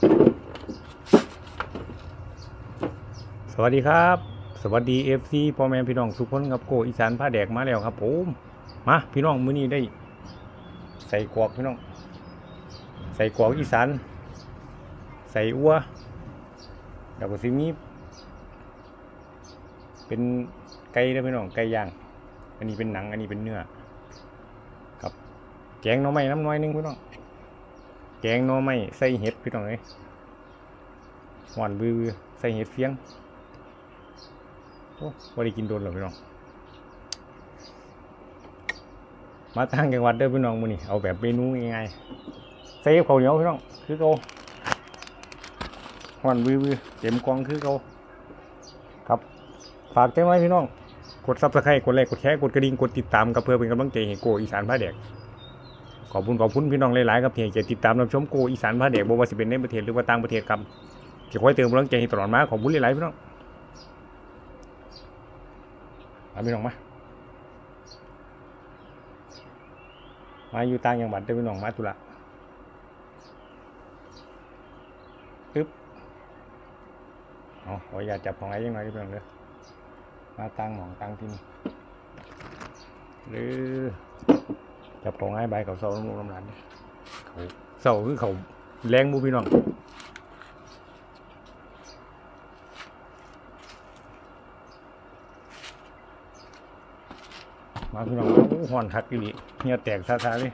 สวัสดีครับ สวัสดีเอฟซีพ่อแม่พี่น้องทุกคนครับโกอีสานผ้าแดกมาแล้วครับผมมาพี่น้องมื้อนี้ได้ ใส่กรอกพี่น้อง ใส่กรอกอีสาน ใส่อัวแล้วก็สิมีเป็นไก่นะพี่น้องไก่ย่าง อันนี้เป็นหนัง อันนี้เป็นเนื้อครับแกงน่อไม้น้ำน้อยหนึงพี่น้อง แกงน่อไม้ใส่เห็ดพี่น้องเลยหวานบือใส่เห็ดเฟียงโอ้บ่ได้กินโดนหรอพี่น้อง มาตั้งจังหวัดเด้อพี่น้องมือนี้เอาแบบเมนูง่ายๆใส่ข้าวเหนียวพี่น้องคือเก่าหวานวิวเต็มกองคือเก่าครับฝากแจ้งไว้พี่น้อง กด Subscribe กดไลค์กดแชร์กดกระดิ่งกดติดตามกับเพื่อเป็นกำลังใจให้โกอีสานพาแดก ขอบคุณขอบคุณพี่น้องหลายๆครับที่ให้เกียรติติดตามรับชมโกอีสานพาแดกบ่ว่าสิเป็นในประเทศหรือว่าต่างประเทศครับที่คอยเติมกำลังใจให้ตลอดมาขอบคุณหลายๆพี่น้องมาพี่น้องมามาอยู่ต่างจังหวัดเด้อพี่น้องมาตุละปึ๊บเอขออย่าจับของไอ้ยังน้อยพี่น้องเด้อมาตั้งหมองตั้งที่นี่หรือ จับของไอ้ใบเขาเศร้าลงลำหลานเด้อเขาเศร้าคือเขาแรงบูพี่น้องมาพี่น้องโอ้หอนคักอยู่ดิเหี่ยแตกซาซาเลย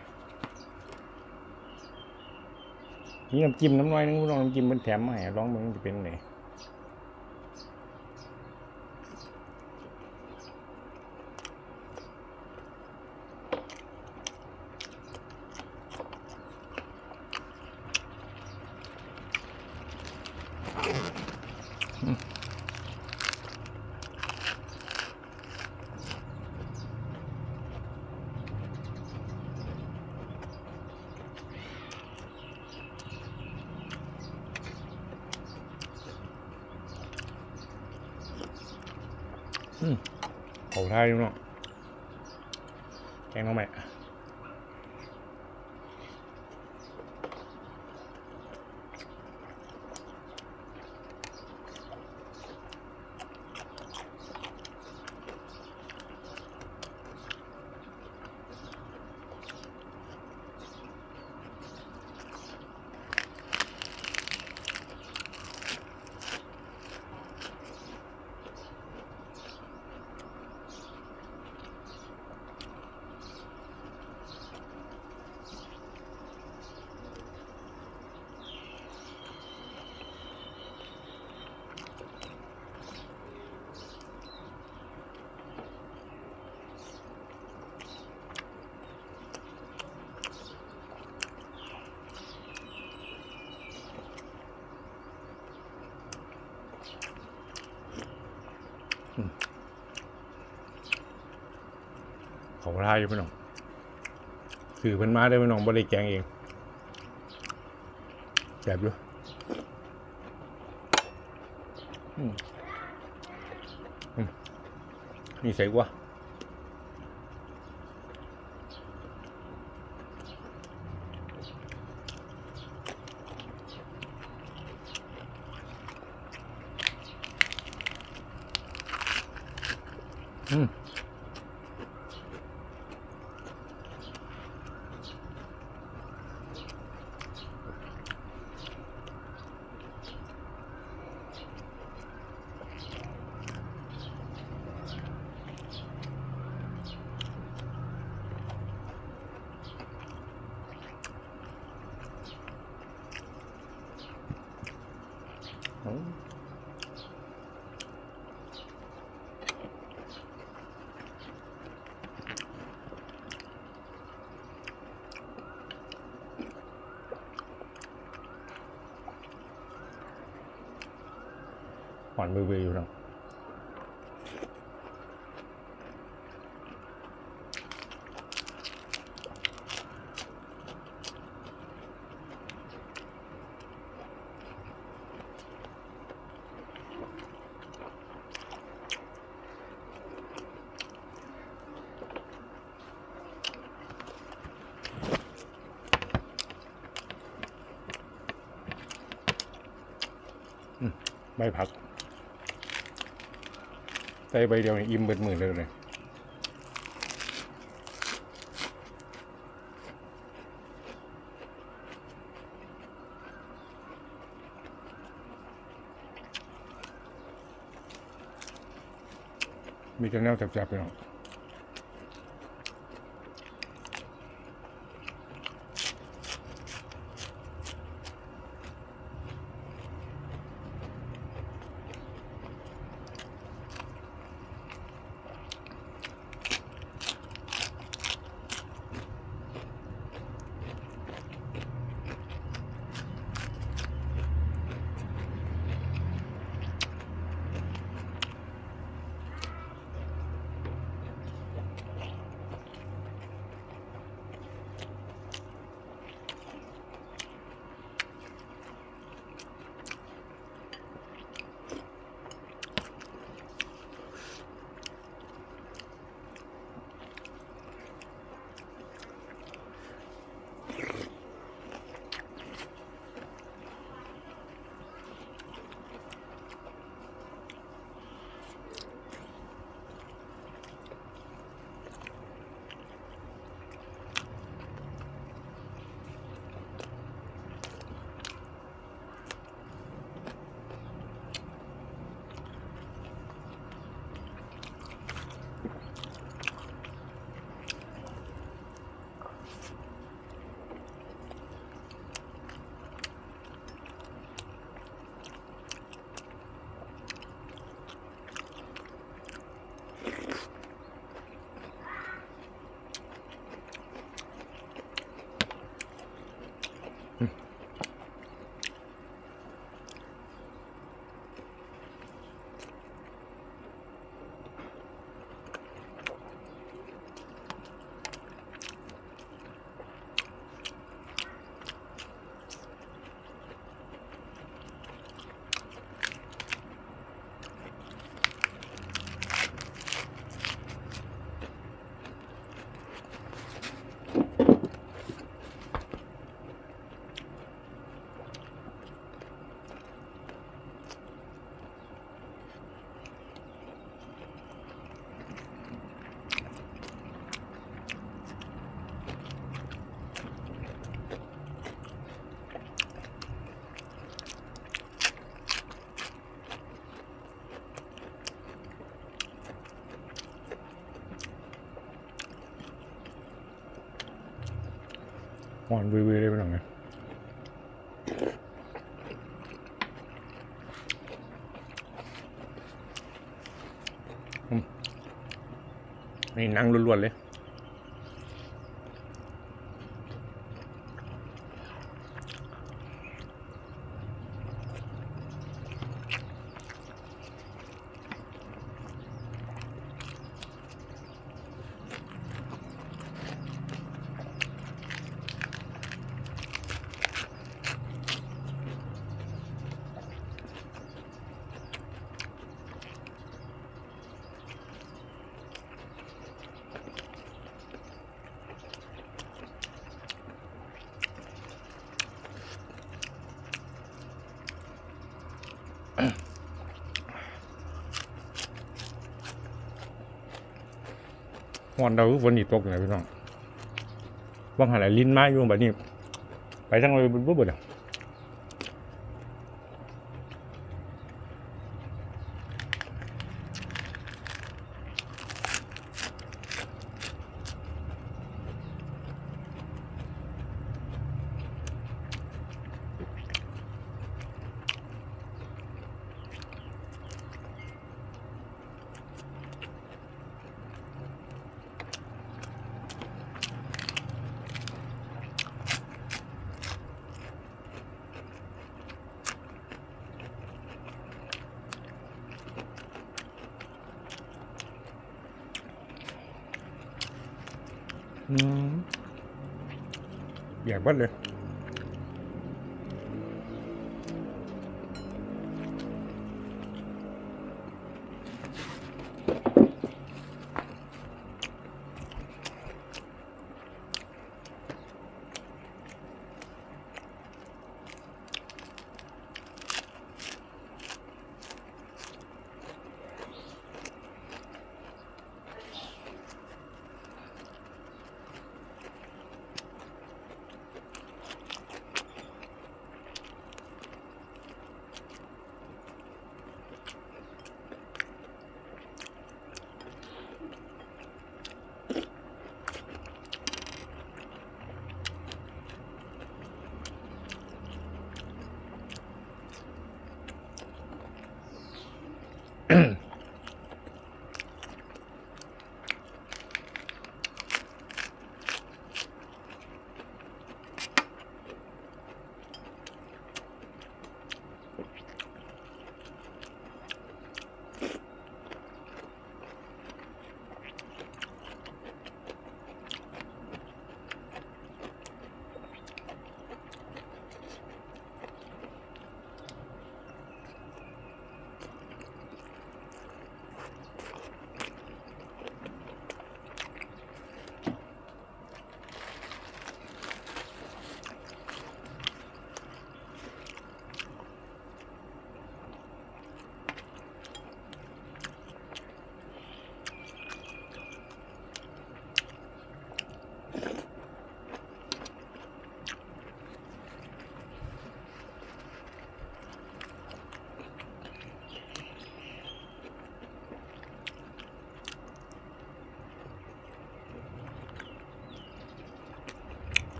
นี่น้ำจิ้มน้ำน้อยนึงพี่น้องน้ำจิ้มมันแถมมาให้ลองมึงจะเป็นไง ขาท่าอยู่พี่น้องสื่อเพิ่นมาได้พี่น้องบริแกงเองแบบอยู่อืมอืมนี่ใส่กว่า อืม อืมหวา นมือเบยอยู่เนาะใบผัก ใส่ใบเดียวนี่อิ่มเบิดมือเลยเลยมีแต่แนวจับๆไปหน่อย อนวีวๆเลยไปหน่อยไงอืมนี่นั่งล้วนๆเลย วันเราฝนอีตกเลยพี่น้องว่างหันไหนลิ้นไม้อยู่แบบนี้ ไปทั้งเลยบุบเบิดอะ อยากวัดเลย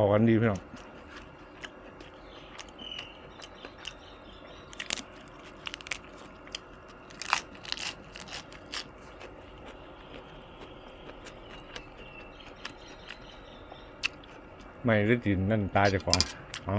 เขากันดีพี่น้องไม่ได้ดินนั่นตายจะกของเอา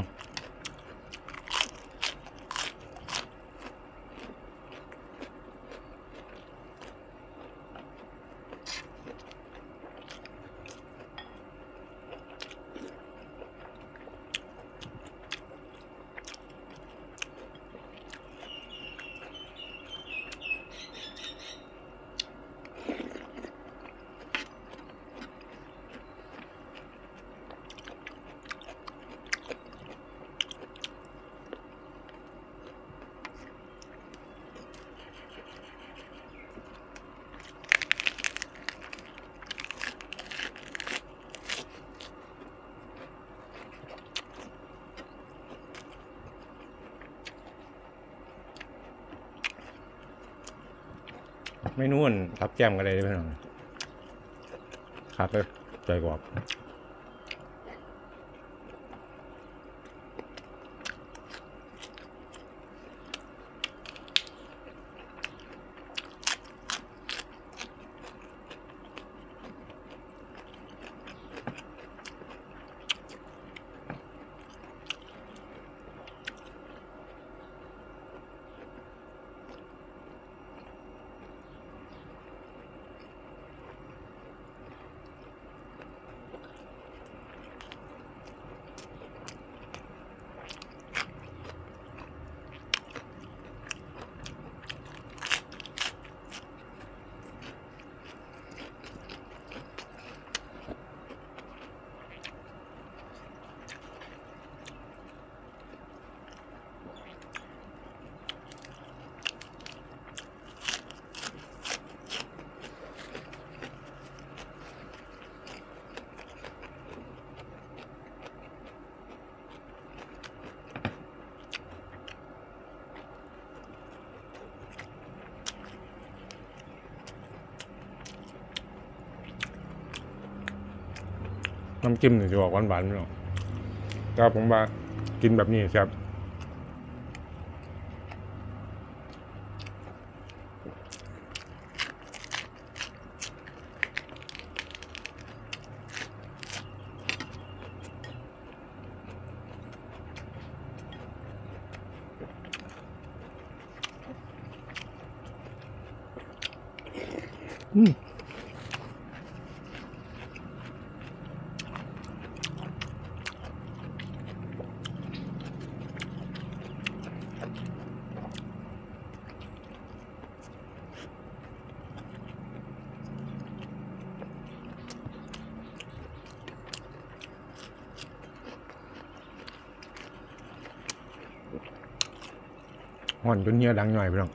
ไม่นุ่นรับแก้มกันเลยพี่น้องครับเลยใจกว่า น้ำจิ้มเนี่ยจะออกหวานๆพี่น้อกแต่ผมว่ากินแบบนี้ครับ ห่อนจนเนื้อดังหน่อยพี่น้อง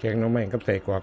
แกงน้องแม้กับใส่กวัก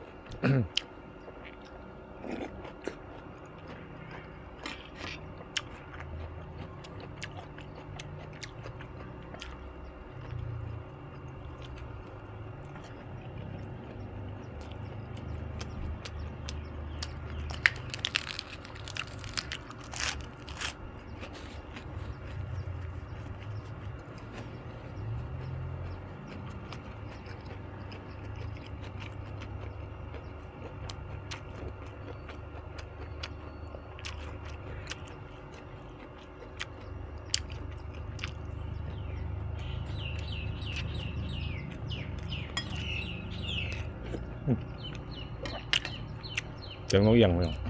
แกงนก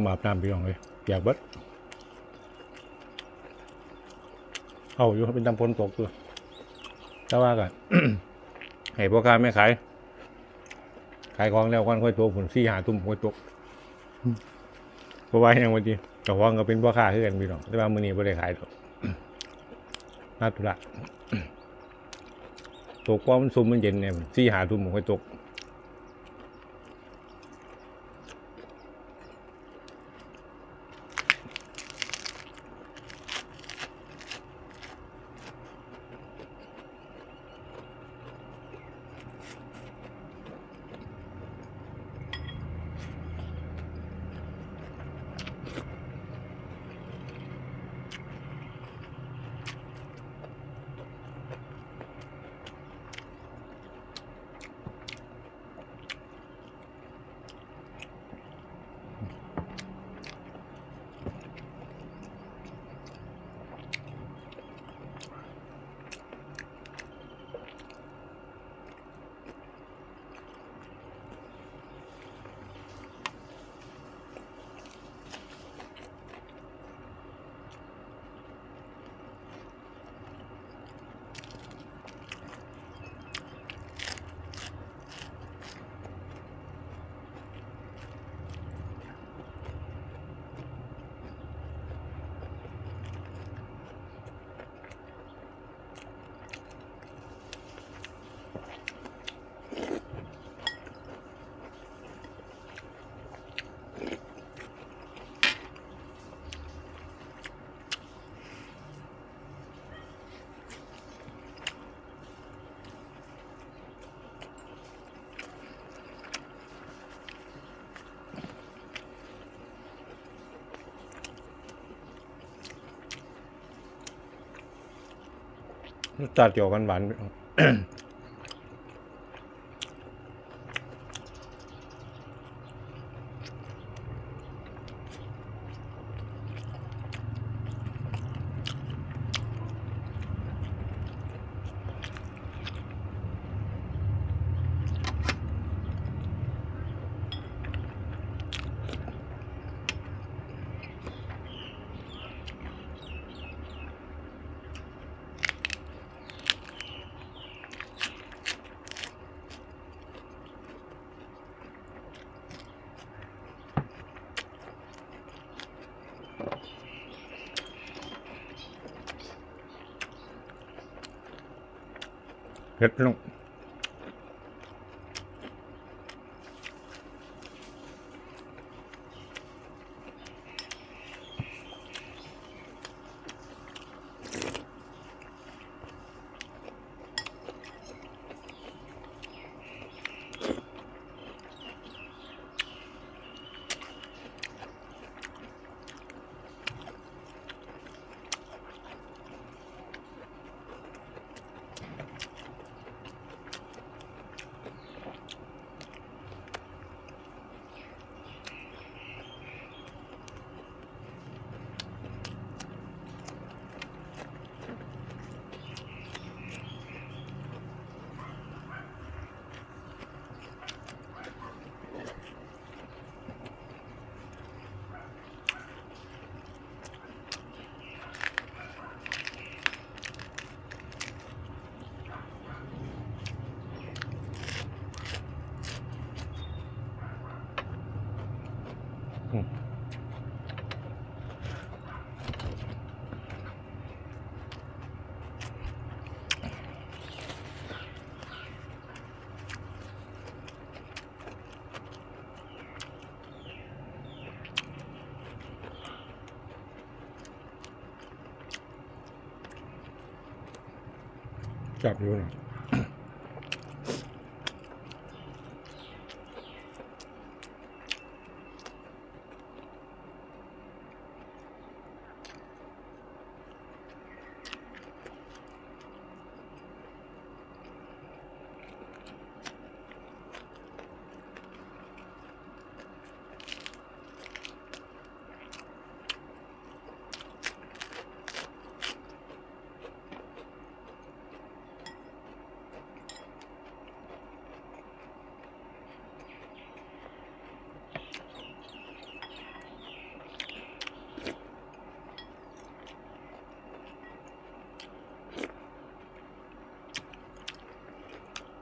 ำอาบน้ำพี่น้องเลยอยากเบิดเอาอยู่เป็นตำพลตกตัวแต่ว่ากันให้พ่อค้าไม่ขาย ขายของแล้วกันค่อยตัวผลซี่หาทุ่มค่อยตกเพราะว่าอย่างวันนี้เจ้าของก็เป็นพ่อค้าคือกันพี่น้องแต่ว่ามือนี้ไม่ได้ขายหรอกน่าตุละตกว่ามันซุ่มมันเย็นเนี่ยซี่หาทุ่มค่อยตก รสชาติเกี่ยวกันหวานเผ็ จับอยู่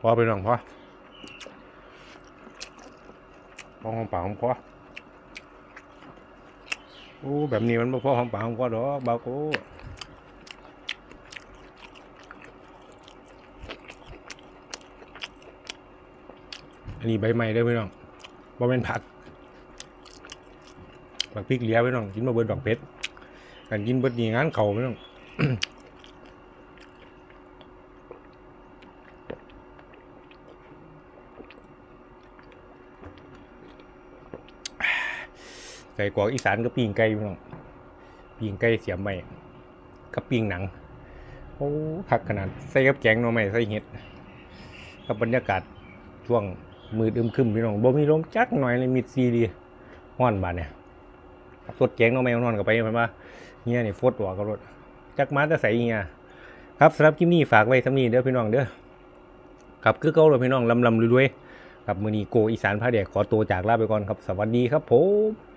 พอไปน้องพอพอหอมปากหอมคอโอ้แบบนี้มันบ่พอหอมปากหอมคอดอกบาโก้อันนี้ใบไม้เด้อพี่น้องบ่แม่นผักบักพริกเหลียพี่น้อง กินมาเบิดดอกเพชรกันกินเบิดนี่งานเข่าพี่น้อง ไก่กรอกอีสานก็ปิ้งไก่พี่น้องปิ้งไก่เสียบใหม่กับปิ้งหนังโอ้คักขนาดใส่กับแกงหน่อไม้ใส่เห็ดกับบรรยากาศช่วงมืดอึมครึมพี่น้องบ่มีลมจักหน่อยเลยมิดซีดีฮ้อนบาดเนี่ยสดแกงหน่อไม้นอนกับไปมันว่าเฮียนี่ฟดหัวกับรถจักมาจะใส่เฮียครับสำหรับคลิปนี้ฝากไว้สำนีเด้อพี่น้องเด้อครับคือเก่าเลยพี่น้องลำลำรวยๆครับมือนีโกอีสานพาแดกขอตัวจากลาไปก่อนครับ สวัสดีครับผม